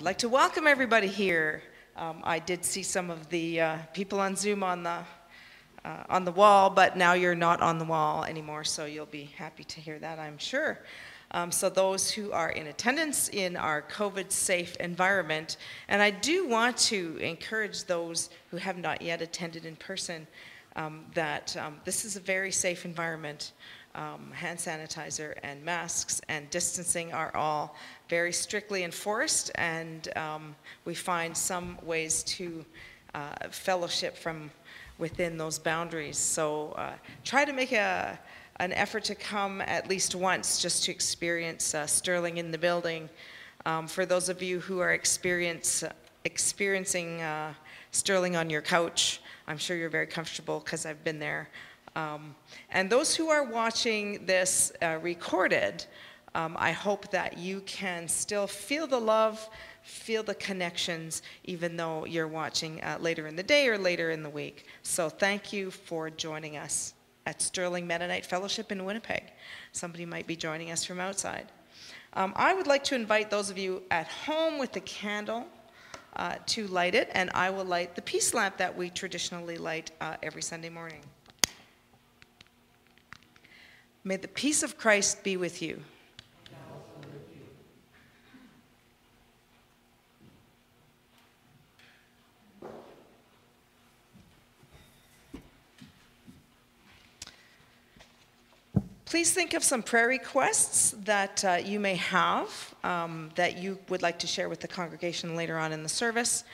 I'd like to welcome everybody here. Um, I did see some of the uh, people on Zoom on the uh, on the wall, but now you're not on the wall anymore, so you'll be happy to hear that, I'm sure. Um, so those who are in attendance in our COVID-safe environment, and I do want to encourage those who have not yet attended in person um, that um, this is a very safe environment. Um, hand sanitizer and masks and distancing are all very strictly enforced, and um, we find some ways to uh, fellowship from within those boundaries. So uh, try to make a, an effort to come at least once just to experience uh, Sterling in the building. Um, for those of you who are experience, experiencing uh, Sterling on your couch, I'm sure you're very comfortable because I've been there. Um, and those who are watching this uh, recorded, um, I hope that you can still feel the love, feel the connections, even though you're watching uh, later in the day or later in the week. So thank you for joining us at Sterling Mennonite Fellowship in Winnipeg. Somebody might be joining us from outside. Um, I would like to invite those of you at home with the candle uh, to light it, and I will light the peace lamp that we traditionally light uh, every Sunday morning. May the peace of Christ be with you. Please think of some prayer requests that uh, you may have um, that you would like to share with the congregation later on in the service.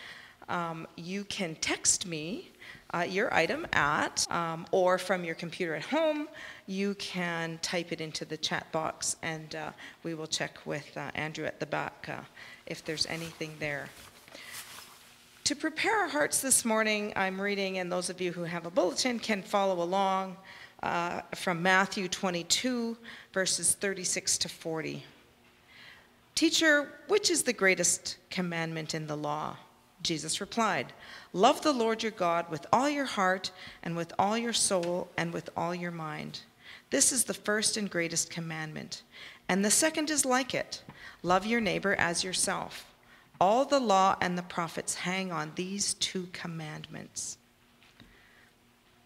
Um, you can text me uh, your item at, um, or from your computer at home, you can type it into the chat box and uh, we will check with uh, Andrew at the back uh, if there's anything there. To prepare our hearts this morning, I'm reading, and those of you who have a bulletin can follow along uh, from Matthew 22, verses 36 to 40. Teacher, which is the greatest commandment in the law? Jesus replied, Love the Lord your God with all your heart, and with all your soul, and with all your mind. This is the first and greatest commandment. And the second is like it love your neighbor as yourself. All the law and the prophets hang on these two commandments.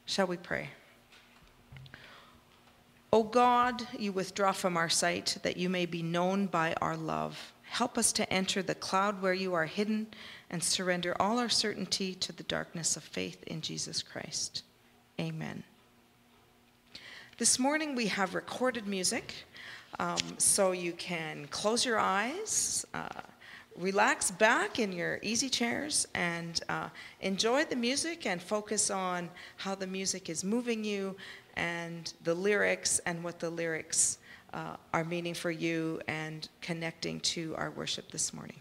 Shall we pray? O God, you withdraw from our sight that you may be known by our love. Help us to enter the cloud where you are hidden and surrender all our certainty to the darkness of faith in Jesus Christ. Amen. This morning we have recorded music, um, so you can close your eyes, uh, relax back in your easy chairs, and uh, enjoy the music and focus on how the music is moving you and the lyrics and what the lyrics uh, are meaning for you and connecting to our worship this morning.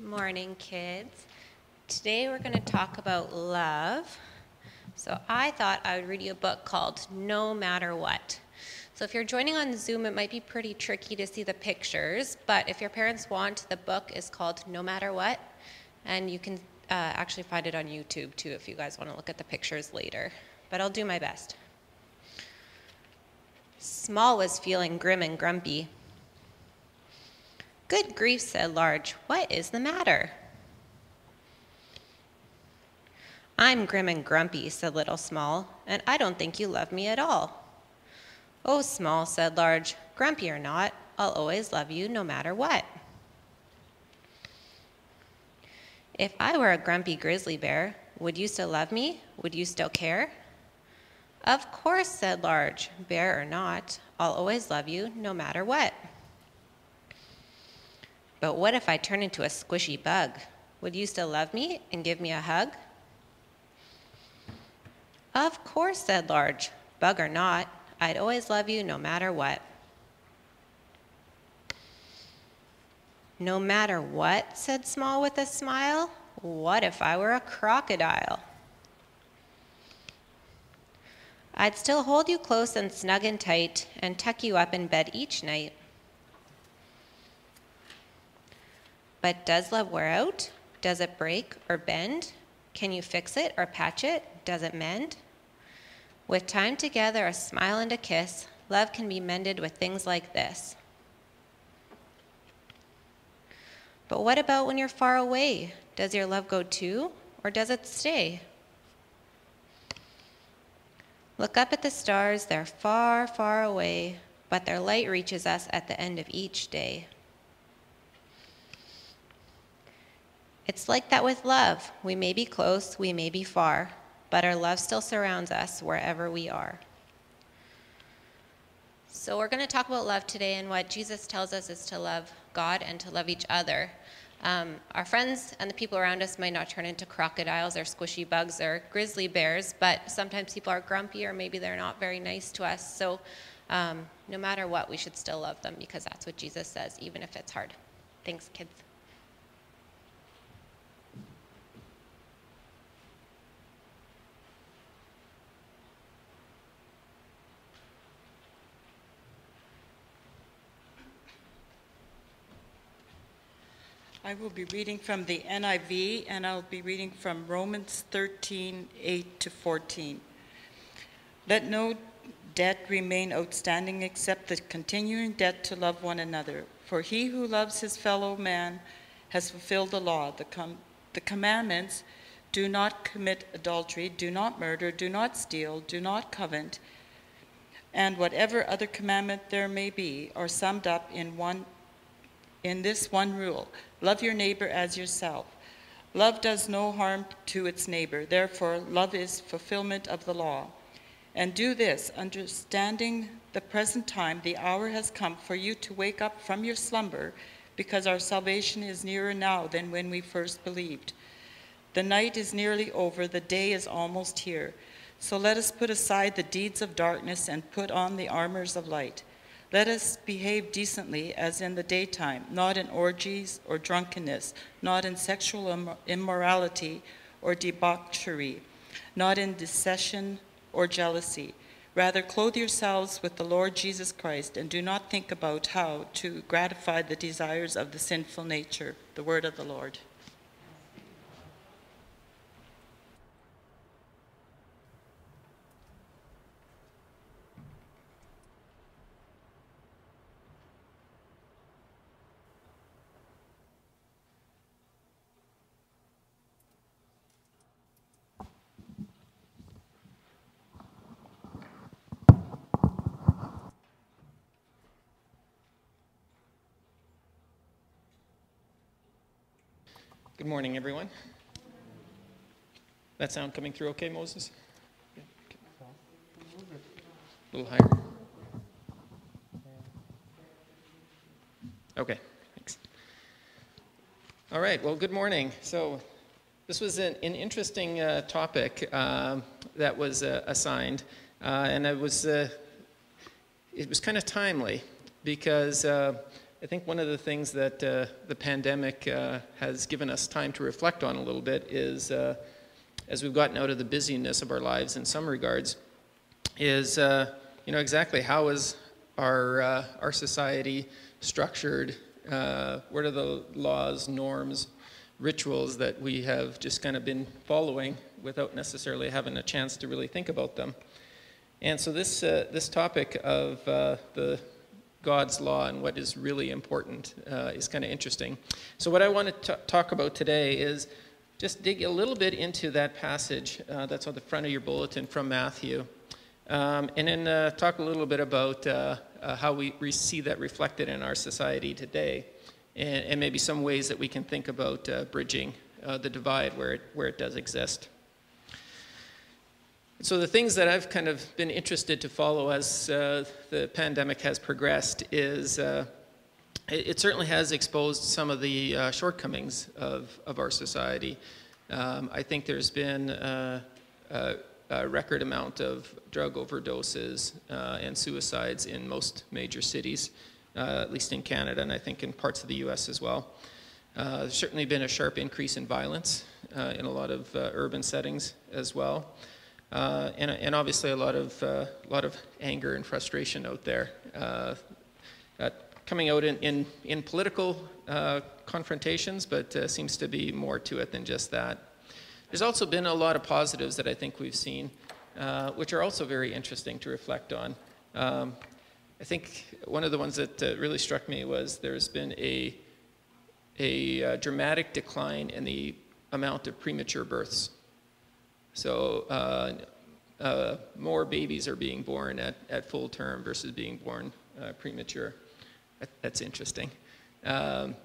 Morning, kids. Today we're going to talk about love. So I thought I would read you a book called No Matter What. So if you're joining on Zoom, it might be pretty tricky to see the pictures, but if your parents want, the book is called No Matter What, and you can uh, actually find it on YouTube too if you guys want to look at the pictures later. But I'll do my best. Small was feeling grim and grumpy. Good grief, said Large. What is the matter? I'm grim and grumpy, said Little Small, and I don't think you love me at all. Oh, Small, said Large, grumpy or not, I'll always love you no matter what. If I were a grumpy grizzly bear, would you still love me? Would you still care? Of course, said Large, bear or not, I'll always love you no matter what. But what if I turn into a squishy bug? Would you still love me and give me a hug? Of course, said Large, bug or not, I'd always love you no matter what. No matter what, said Small with a smile. What if I were a crocodile? I'd still hold you close and snug and tight and tuck you up in bed each night. But does love wear out? Does it break or bend? Can you fix it or patch it? Does it mend? With time together, a smile and a kiss, Love can be mended with things like this. But what about when you're far away? Does your love go too, or does it stay? Look up at the stars, they're far, far away, but their light reaches us at the end of each day. It's like that with love. We may be close, we may be far, but our love still surrounds us wherever we are. So, we're going to talk about love today, and what Jesus tells us is to love God and to love each other. Um, our friends and the people around us might not turn into crocodiles or squishy bugs or grizzly bears, but sometimes people are grumpy or maybe they're not very nice to us. So, um, no matter what, we should still love them because that's what Jesus says, even if it's hard. Thanks, kids. I will be reading from the NIV, and I'll be reading from Romans 13, 8 to 14. Let no debt remain outstanding except the continuing debt to love one another. For he who loves his fellow man has fulfilled the law. The, com- the commandments do not commit adultery, do not murder, do not steal, do not covet, and whatever other commandment there may be are summed up in one in this one rule love your neighbor as yourself. Love does no harm to its neighbor, therefore, love is fulfillment of the law. And do this, understanding the present time, the hour has come for you to wake up from your slumber, because our salvation is nearer now than when we first believed. The night is nearly over, the day is almost here. So let us put aside the deeds of darkness and put on the armors of light. Let us behave decently as in the daytime, not in orgies or drunkenness, not in sexual immorality or debauchery, not in dissension or jealousy. Rather, clothe yourselves with the Lord Jesus Christ and do not think about how to gratify the desires of the sinful nature. The word of the Lord. Good morning, everyone. That sound coming through okay, Moses? A little higher. Okay, thanks. All right, well, good morning. So, this was an, an interesting uh, topic uh, that was uh, assigned, uh, and it was, uh, it was kind of timely because uh, I think one of the things that uh, the pandemic uh, has given us time to reflect on a little bit is, uh, as we've gotten out of the busyness of our lives in some regards, is uh, you know exactly how is our uh, our society structured? Uh, what are the laws, norms, rituals that we have just kind of been following without necessarily having a chance to really think about them? And so this this topic of the God's law and what is really important uh, is kind of interesting. So, what I want to talk about today is just dig a little bit into that passage uh, that's on the front of your bulletin from Matthew, um, and then uh, talk a little bit about uh, uh, how we, see that reflected in our society today, and, and maybe some ways that we can think about uh, bridging the divide where it, where it does exist. So the things that I've kind of been interested to follow as uh, the pandemic has progressed is uh, it, it, certainly has exposed some of the uh, shortcomings of, of our society. Um, I think there's been a, a, record amount of drug overdoses uh, and suicides in most major cities, uh, at least in Canada, and I think in parts of the U.S. as well. Uh, there's certainly been a sharp increase in violence in a lot of urban settings as well. Uh, and, and, obviously a lot of, uh, lot of anger and frustration out there. Uh, coming out in, in, in political uh, confrontations, but uh, seems to be more to it than just that. There's also been a lot of positives that I think we've seen, uh, which are also very interesting to reflect on. Um, I think one of the ones that really struck me was there's been a, a dramatic decline in the amount of premature births. So uh, uh, more babies are being born at, at full term versus being born uh, premature. That, that's interesting. Um,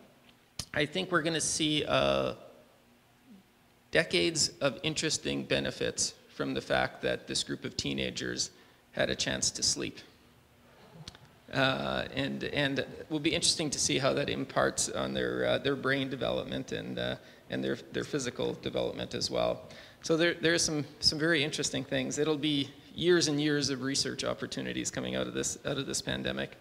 I think we're going to see uh, decades of interesting benefits from the fact that this group of teenagers had a chance to sleep. Uh, and and it will be interesting to see how that imparts on their uh, their brain development and uh, and their their physical development as well. So there there are some some very interesting things. It'll be years and years of research opportunities coming out of this out of this pandemic,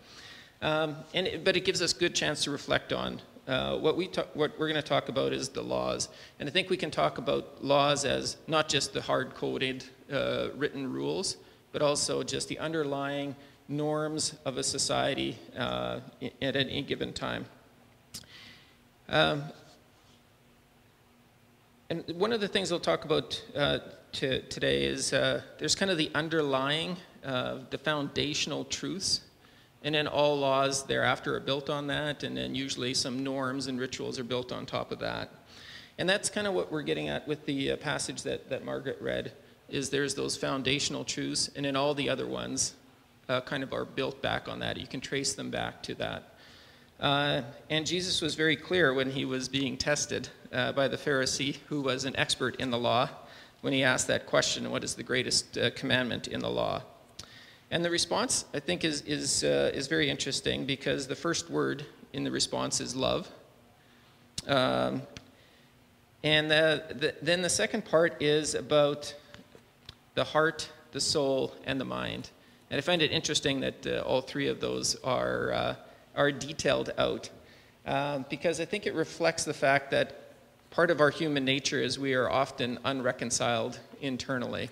um, and it, but it gives us good chance to reflect on. Uh, what we what we're going to talk about is the laws, and I think we can talk about laws as not just the hard-coded uh, written rules, but also just the underlying norms of a society uh, at any given time. Um, and one of the things I'll talk about uh, to, today is uh, there's kind of the underlying, uh, the foundational truths, and then all laws thereafter are built on that, and then usually some norms and rituals are built on top of that. And that's kind of what we're getting at with the uh, passage that, that Margaret read, is there's those foundational truths, and then all the other ones uh, kind of are built back on that. You can trace them back to that. Uh, and Jesus was very clear when he was being tested uh, by the Pharisee, who was an expert in the law, when he asked that question what is the greatest uh, commandment in the law? And the response, I think, is, is, uh, is very interesting because the first word in the response is love. Um, and the, the, then the second part is about the heart, the soul, and the mind. And I find it interesting that uh, all three of those are, are detailed out um, because I think it reflects the fact that part of our human nature is we are often unreconciled internally.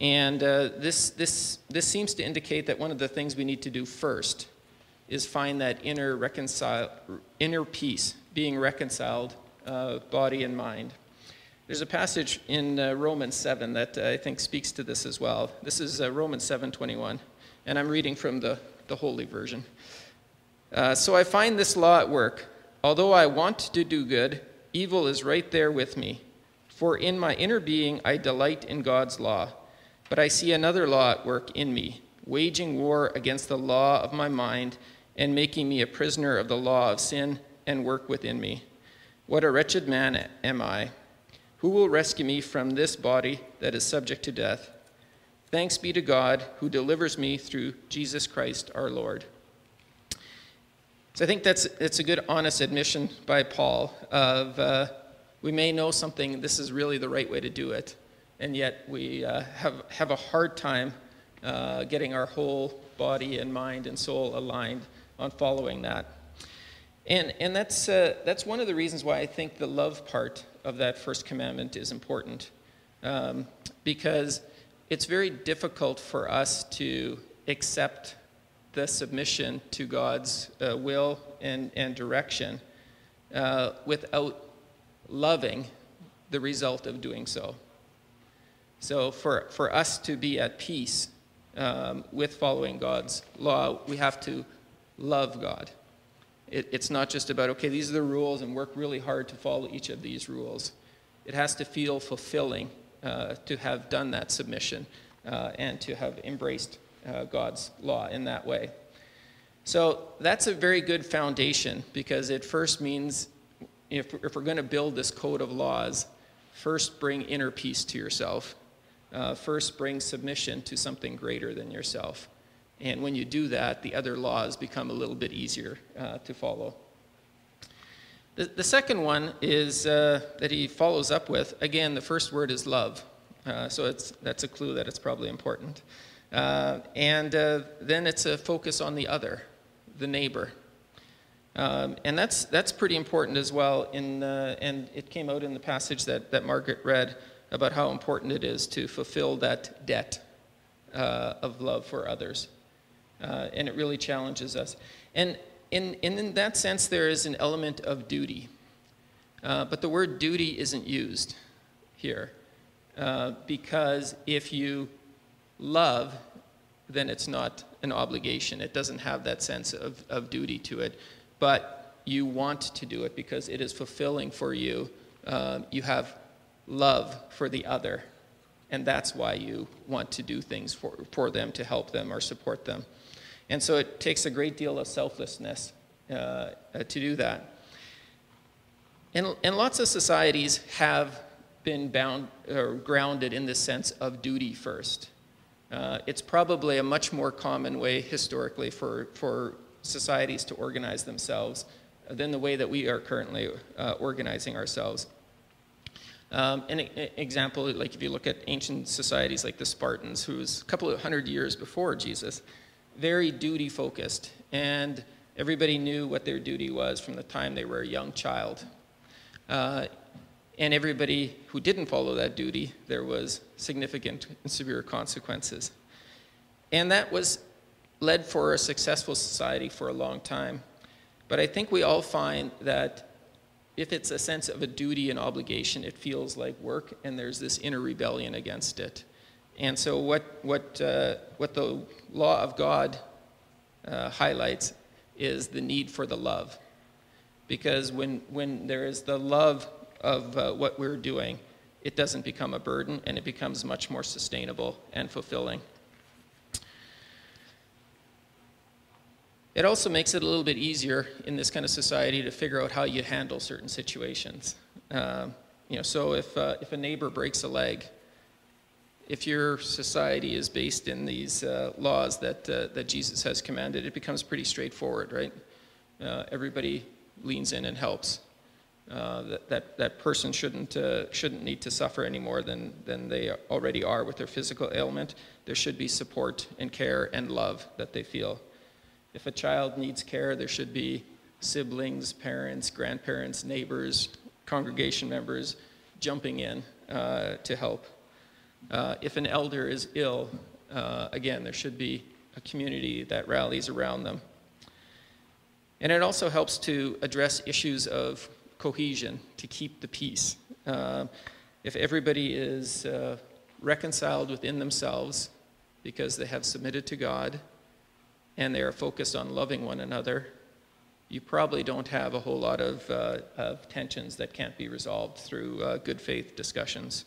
And uh, this, this, this seems to indicate that one of the things we need to do first is find that inner, reconcile, inner peace, being reconciled, uh, body and mind. There's a passage in uh, Romans 7 that I think speaks to this as well. This is uh, Romans 7:21, and I'm reading from the, the Holy Version. Uh, so I find this law at work. Although I want to do good, evil is right there with me. For in my inner being I delight in God's law. But I see another law at work in me, waging war against the law of my mind and making me a prisoner of the law of sin and work within me. What a wretched man am I! Who will rescue me from this body that is subject to death? Thanks be to God who delivers me through Jesus Christ our Lord. So I think that's, that's a good, honest admission by Paul of uh, we may know something, this is really the right way to do it, and yet we uh, have, have a hard time uh, getting our whole body and mind and soul aligned on following that. And, and that's, uh, that's one of the reasons why I think the love part of that first commandment is important. Um, because it's very difficult for us to accept the submission to God's uh, will and, and direction uh, without loving the result of doing so. So, for, for us to be at peace um, with following God's law, we have to love God. It, it's not just about, okay, these are the rules and work really hard to follow each of these rules. It has to feel fulfilling uh, to have done that submission uh, and to have embraced uh, God's law in that way. So that's a very good foundation because it first means if, if we're going to build this code of laws, first bring inner peace to yourself. Uh, first bring submission to something greater than yourself. And when you do that, the other laws become a little bit easier uh, to follow. The, the second one is uh, that he follows up with again, the first word is love. Uh, so it's, that's a clue that it's probably important. Uh, and uh, then it's a focus on the other, the neighbor. Um, and that's, that's pretty important as well. In, uh, and it came out in the passage that, that Margaret read about how important it is to fulfill that debt of love for others uh, and it really challenges us. And in, in that sense, there is an element of duty. Uh, but the word duty isn't used here uh, because if you love, then it's not an obligation. It doesn't have that sense of, of duty to it. But you want to do it because it is fulfilling for you. Uh, you have love for the other. And that's why you want to do things for, for them to help them or support them. And so it takes a great deal of selflessness uh, uh, to do that. And, and lots of societies have been bound or grounded in this sense of duty first. Uh, it's probably a much more common way historically for, for societies to organize themselves than the way that we are currently uh, organizing ourselves. Um, an example, like if you look at ancient societies like the Spartans, who was a couple of hundred years before Jesus, very duty focused, and everybody knew what their duty was from the time they were a young child. Uh, and everybody who didn't follow that duty, there was significant and severe consequences. And that was led for a successful society for a long time. But I think we all find that if it's a sense of a duty and obligation, it feels like work, and there's this inner rebellion against it. And so, what, what, uh, what the law of God uh, highlights is the need for the love. Because when, when there is the love of uh, what we're doing, it doesn't become a burden and it becomes much more sustainable and fulfilling. It also makes it a little bit easier in this kind of society to figure out how you handle certain situations. Um, you know, so if, uh, if a neighbor breaks a leg, if your society is based in these uh, laws that, uh, that Jesus has commanded, it becomes pretty straightforward, right? Uh, everybody leans in and helps. Uh, that, that, that person shouldn't, uh, shouldn't need to suffer any more than, than they already are with their physical ailment. There should be support and care and love that they feel. If a child needs care, there should be siblings, parents, grandparents, neighbors, congregation members jumping in uh, to help. Uh, if an elder is ill, uh, again, there should be a community that rallies around them. And it also helps to address issues of cohesion, to keep the peace. Uh, if everybody is uh, reconciled within themselves because they have submitted to God and they are focused on loving one another, you probably don't have a whole lot of, uh, of tensions that can't be resolved through uh, good faith discussions.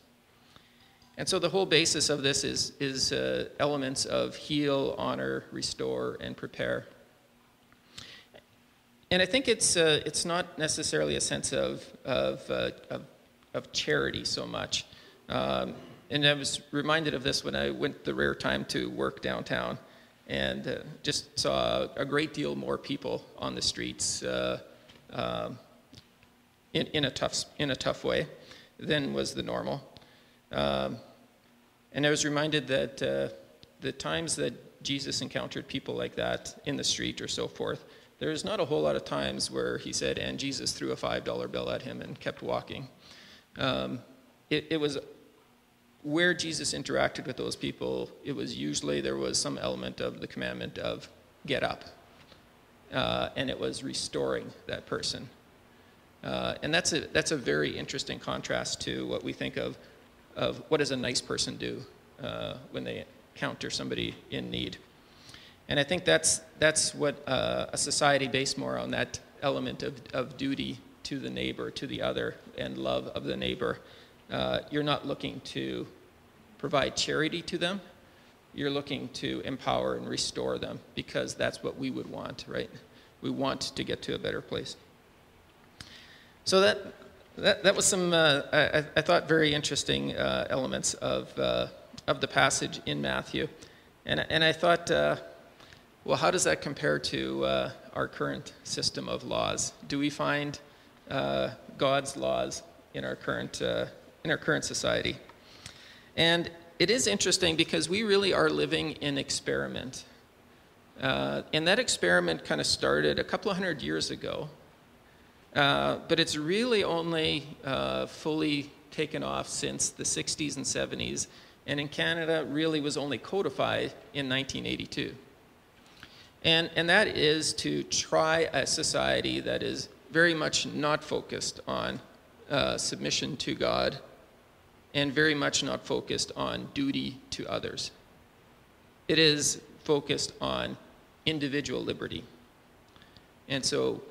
And so the whole basis of this is, is uh, elements of heal, honor, restore, and prepare. And I think it's, uh, it's not necessarily a sense of, of, uh, of, of, charity so much. Um, and I was reminded of this when I went the rare time to work downtown and uh, just saw a great deal more people on the streets uh, um, in, in, a tough, in a tough way than was the normal. Um, and I was reminded that uh, the times that Jesus encountered people like that in the street or so forth, there's not a whole lot of times where he said, and Jesus threw a $5 bill at him and kept walking. Um, it, it, was where Jesus interacted with those people, it was usually there was some element of the commandment of get up. Uh, and it was restoring that person. Uh, and that's a, that's a very interesting contrast to what we think of, of what does a nice person do uh, when they encounter somebody in need. And I think that's, that's what uh, a society based more on that element of, of duty to the neighbor, to the other, and love of the neighbor. Uh, you're not looking to provide charity to them. You're looking to empower and restore them because that's what we would want, right? We want to get to a better place. So that, that, that was some, uh, I, I, thought, very interesting uh, elements of, uh, of the passage in Matthew. And, and I thought, uh, well, how does that compare to uh, our current system of laws? Do we find uh, God's laws in our current uh, in our current society? And it is interesting because we really are living in experiment. Uh, and that experiment kind of started a couple of hundred years ago, uh, but it's really only uh, fully taken off since the 60s and 70s, and in Canada really was only codified in 1982. And, and that is to try a society that is very much not focused on uh, submission to God and very much not focused on duty to others. It is focused on individual liberty. And so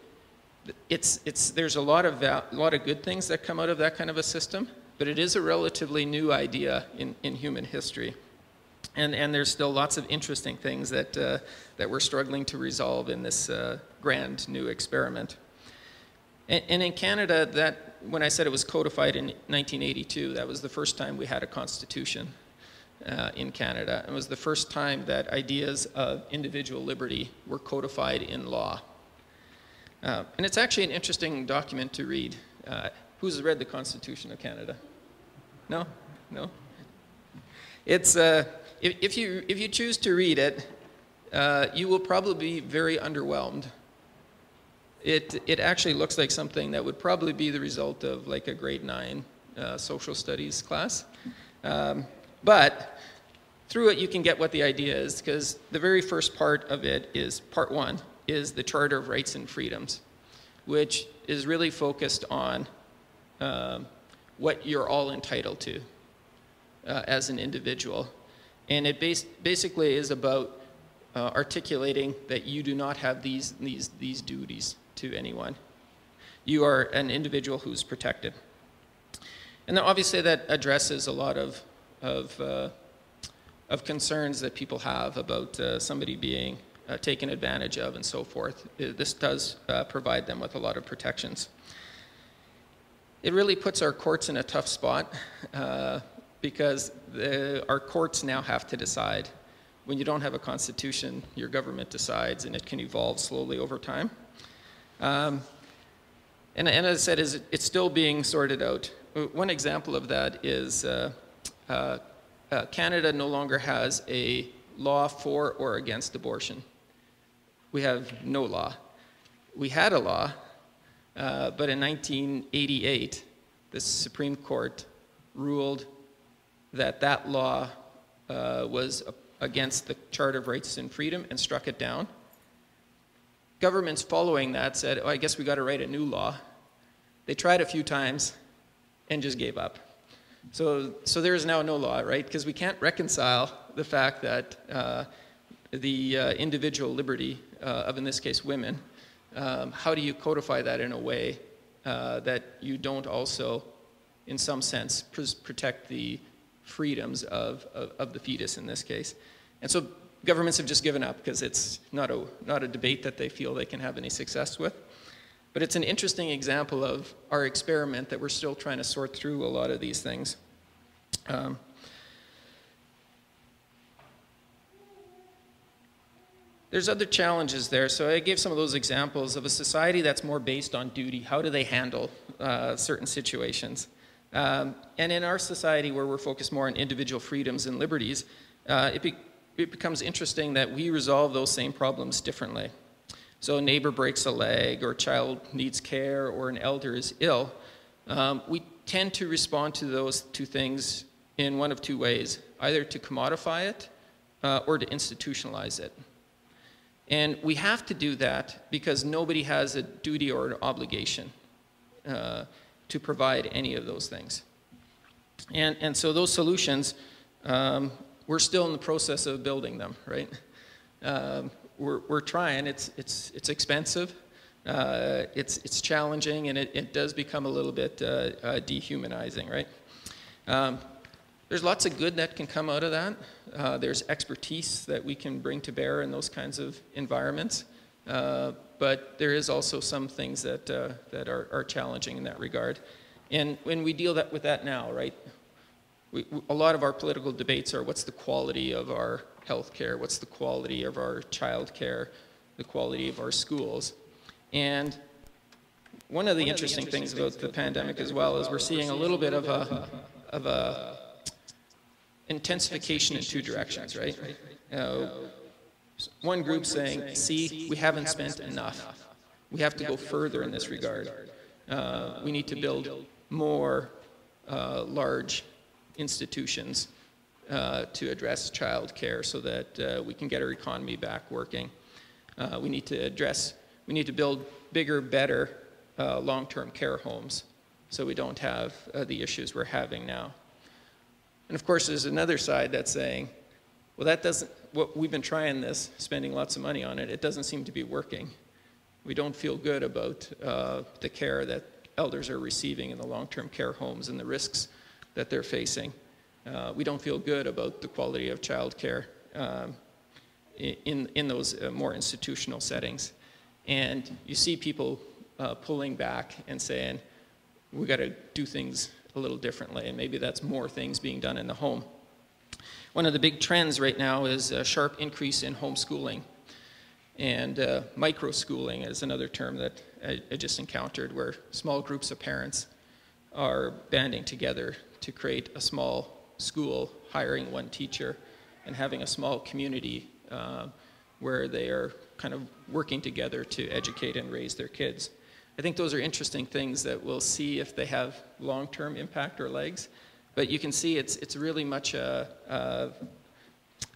it's, it's, there's a lot of, a lot of good things that come out of that kind of a system, but it is a relatively new idea in, in human history. And, and there's still lots of interesting things that, uh, that we're struggling to resolve in this uh, grand new experiment. And, and in Canada, that, when I said it was codified in 1982, that was the first time we had a constitution uh, in Canada. It was the first time that ideas of individual liberty were codified in law. Uh, and it's actually an interesting document to read. Uh, who's read the Constitution of Canada? No? No? It's, uh, if, if, you, if you choose to read it, uh, you will probably be very underwhelmed. It, it actually looks like something that would probably be the result of like a grade nine uh, social studies class. Um, but through it, you can get what the idea is, because the very first part of it is part one is the Charter of Rights and Freedoms, which is really focused on um, what you're all entitled to uh, as an individual. And it bas- basically is about uh, articulating that you do not have these, these, these duties to anyone. You are an individual who's protected. And then obviously that addresses a lot of, of, uh, of concerns that people have about uh, somebody being uh, taken advantage of and so forth. Uh, this does uh, provide them with a lot of protections. It really puts our courts in a tough spot because the, our courts now have to decide. When you don't have a constitution, your government decides, and it can evolve slowly over time. Um, and, and, as I said, is it's still being sorted out. One example of that is uh, uh, uh, Canada no longer has a law for or against abortion. We have no law. We had a law, uh, but in 1988, the Supreme Court ruled that that law uh, was against the Charter of Rights and Freedom and struck it down. Governments following that said, oh, I guess we got to write a new law. They tried a few times and just gave up. So, so there is now no law, right? Because we can't reconcile the fact that uh, the uh, individual liberty uh, of, in this case, women, um, how do you codify that in a way uh, that you don't also, in some sense, pr protect the freedoms of, of, of, the fetus in this case? And so governments have just given up because it's not a, not a debate that they feel they can have any success with. But it's an interesting example of our experiment that we're still trying to sort through a lot of these things. Um, there's other challenges there. So I gave some of those examples of a society that's more based on duty. How do they handle uh, certain situations? Um, and in our society, where we're focused more on individual freedoms and liberties, uh, it, be it becomes interesting that we resolve those same problems differently. So a neighbor breaks a leg, or a child needs care, or an elder is ill. Um, we tend to respond to those two things in one of two ways either to commodify it uh, or to institutionalize it. And we have to do that because nobody has a duty or an obligation uh, to provide any of those things. And, and so those solutions, um, we're still in the process of building them, right? Um, we're, we're trying. It's, it's, it's expensive. Uh, it's, it's challenging, and it, it does become a little bit uh, uh, dehumanizing, right? Um, there's lots of good that can come out of that. Uh, there's expertise that we can bring to bear in those kinds of environments. Uh, but there is also some things that, uh, that are, are, challenging in that regard. And when we deal that, with that now, right, we, a lot of our political debates are what's the quality of our health care, what's the quality of our child care, the quality of our schools. And one of the, one interesting, of the interesting things, about the pandemic as well is we're seeing a little bit of a, of a intensification in two directions, right? Uh, one group saying, see, we haven't spent enough. We have to go further in this regard. Uh, we need to build more uh, large institutions uh, to address child care so that uh, we can get our economy back working. Uh, we need to address, we need to build bigger, better long-term care homes so we don't have the issues we're having now. And of course, there's another side that's saying, Well, that doesn't, what, we've been trying this, spending lots of money on it. It doesn't seem to be working. We don't feel good about uh, the care that elders are receiving in the long-term care homes and the risks that they're facing. Uh, we don't feel good about the quality of child care um, in, in those uh, more institutional settings. And you see people uh, pulling back and saying, we got to do things a little differently, and maybe that's more things being done in the home. One of the big trends right now is a sharp increase in homeschooling. And uh, micro-schooling is another term that I, I just encountered, where small groups of parents are banding together to create a small school, hiring one teacher, and having a small community uh, where they are kind of working together to educate and raise their kids. I think those are interesting things that we'll see if they have long-term impact or legs. But you can see it's, it's really much a,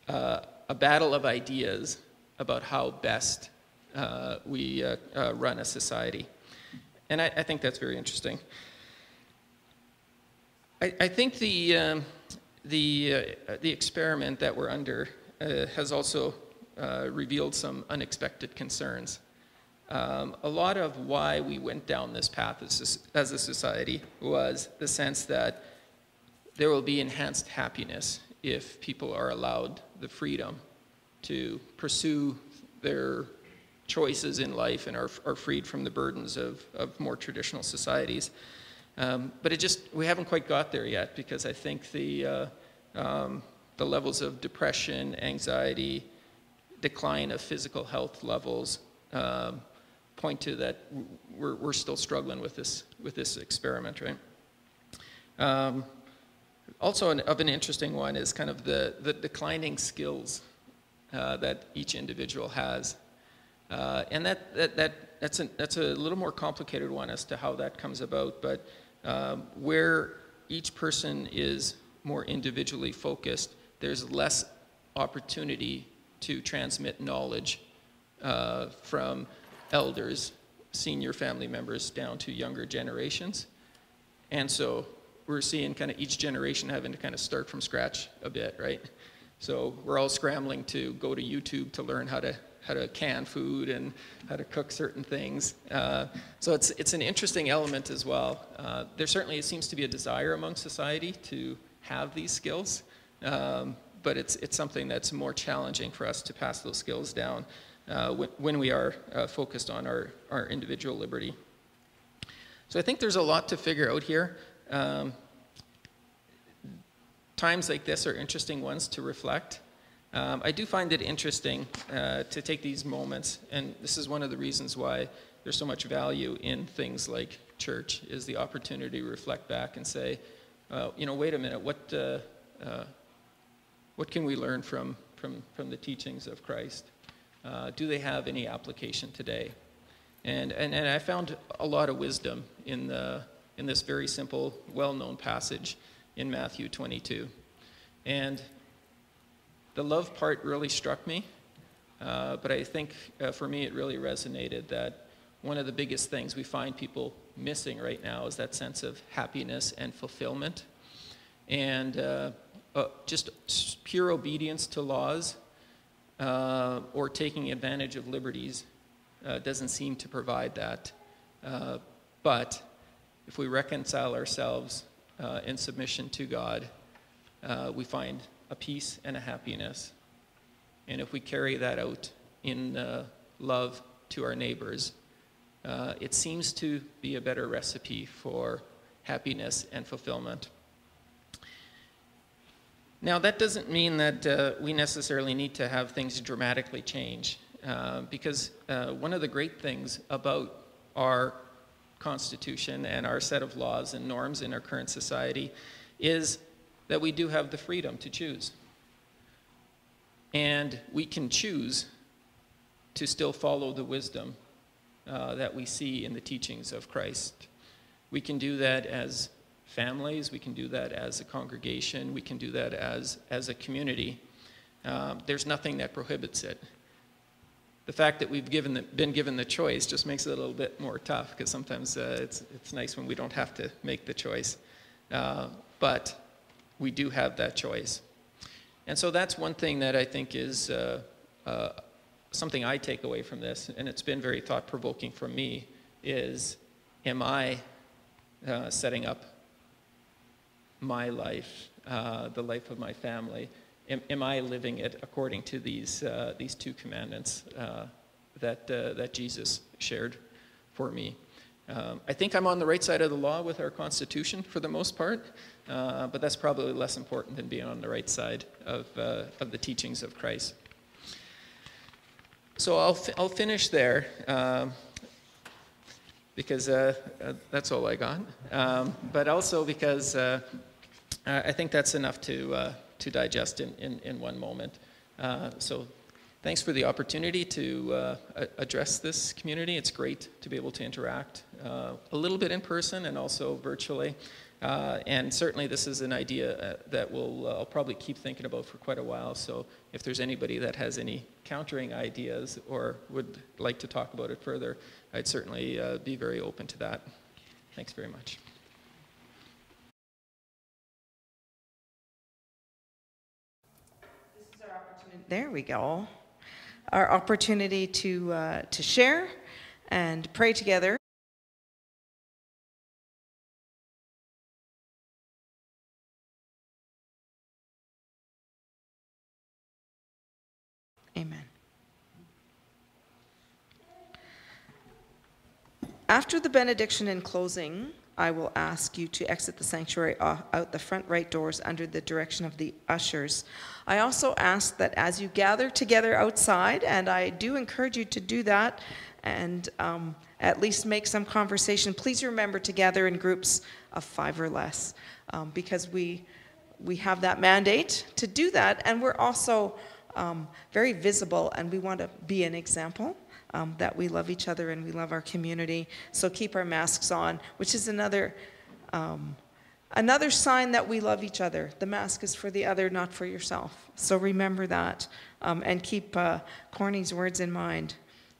a, a battle of ideas about how best uh, we uh, uh, run a society. And I, I, think that's very interesting. I, I think the, um, the, uh, the experiment that we're under uh, has also uh, revealed some unexpected concerns. Um, a lot of why we went down this path as, as a society was the sense that there will be enhanced happiness if people are allowed the freedom to pursue their choices in life and are, are freed from the burdens of, of more traditional societies. Um, but it just, we haven't quite got there yet because I think the, uh, um, the levels of depression, anxiety, decline of physical health levels um, point to that we're, we're still struggling with this, with this experiment, right? Also an, of an interesting one is kind of the, the declining skills uh, that each individual has. Uh, and that, that, that, that's, a, that's a little more complicated one as to how that comes about, but um, where each person is more individually focused, there's less opportunity to transmit knowledge uh, from elders, senior family members, down to younger generations. And so we're seeing kind of each generation having to kind of start from scratch a bit, right? So we're all scrambling to go to YouTube to learn how to how to can food and how to cook certain things. Uh, so it's it's an interesting element as well. Uh, there certainly seems to be a desire among society to have these skills, um, but it's it's something that's more challenging for us to pass those skills down uh, when, when, we are uh, focused on our our individual liberty. So I think there's a lot to figure out here. Um, times like this are interesting ones to reflect. Um, I do find it interesting uh, to take these moments, and this is one of the reasons why there's so much value in things like church, is the opportunity to reflect back and say, uh, you know, wait a minute, what, uh, uh what can we learn from, from, from the teachings of Christ? Uh, do they have any application today? And, and, and I found a lot of wisdom in, the, in this very simple, well-known passage in Matthew 22. And the love part really struck me, uh, but I think uh, for me it really resonated that one of the biggest things we find people missing right now is that sense of happiness and fulfillment. And uh, uh just pure obedience to laws uh, or taking advantage of liberties uh, doesn't seem to provide that. but if we reconcile ourselves uh, in submission to God, uh, we find a peace and a happiness. And if we carry that out in uh, love to our neighbors, uh, it seems to be a better recipe for happiness and fulfillment. Now, that doesn't mean that uh, we necessarily need to have things dramatically change, uh, because one of the great things about our Constitution and our set of laws and norms in our current society is that we do have the freedom to choose. And we can choose to still follow the wisdom uh, that we see in the teachings of Christ. We can do that as families, we can do that as a congregation, we can do that as, as a community. Uh, there's nothing that prohibits it the fact that we've given the, been given the choice just makes it a little bit more tough because sometimes uh, it's, it's nice when we don't have to make the choice. Uh, but we do have that choice. and so that's one thing that I think is uh, uh, something I take away from this, and it's been very thought provoking for me. Is am I uh, setting up my life, uh, the life of my family? Am, am, I living it according to these uh, these two commandments uh, that that Jesus shared for me? Um, I think I'm on the right side of the law with our Constitution for the most part, uh, but that's probably less important than being on the right side of, uh, of the teachings of Christ. So I'll, fi- I'll finish there um, because uh, uh that's all I got, um, but also because uh, I think that's enough to, uh, to digest in, in, in one moment. so thanks for the opportunity to uh, address this community. It's great to be able to interact uh, a little bit in person and also virtually. Uh, and certainly this is an idea uh, that we'll, uh, I'll probably keep thinking about for quite a while. So if there's anybody that has any countering ideas or would like to talk about it further, I'd certainly uh, be very open to that. Thanks very much. There we go our opportunity to, uh, to share and pray together. Amen. After the benediction and closing, I will ask you to exit the sanctuary out the front right doors under the direction of the ushers. I also ask that as you gather together outside, and I do encourage you to do that and um, at least make some conversation, please remember to gather in groups of five or less um, because we, we have that mandate to do that, and we're also um, very visible and we want to be an example um, that we love each other and we love our community. So keep our masks on, which is another. Um, another sign that we love each other. The mask is for the other, not for yourself. So remember that um, and keep uh, Cornie's words in mind.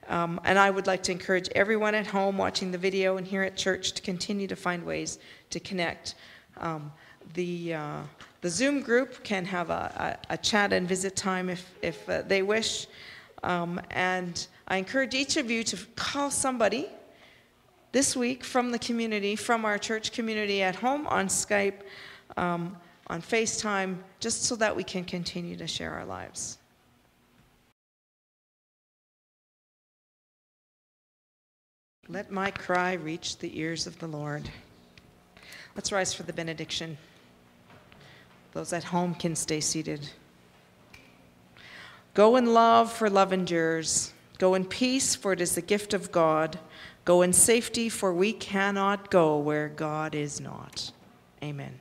Um, and I would like to encourage everyone at home watching the video and here at church to continue to find ways to connect. Um, the, uh, the Zoom group can have a, a, a, chat and visit time if, if uh, they wish. Um, and I encourage each of you to call somebody this week from the community, from our church community at home, on Skype, um, on FaceTime, just so that we can continue to share our lives. Let my cry reach the ears of the Lord. Let's rise for the benediction. Those at home can stay seated. Go in love, for love endures. Go in peace, for it is the gift of God. Go in safety, for we cannot go where God is not. Amen.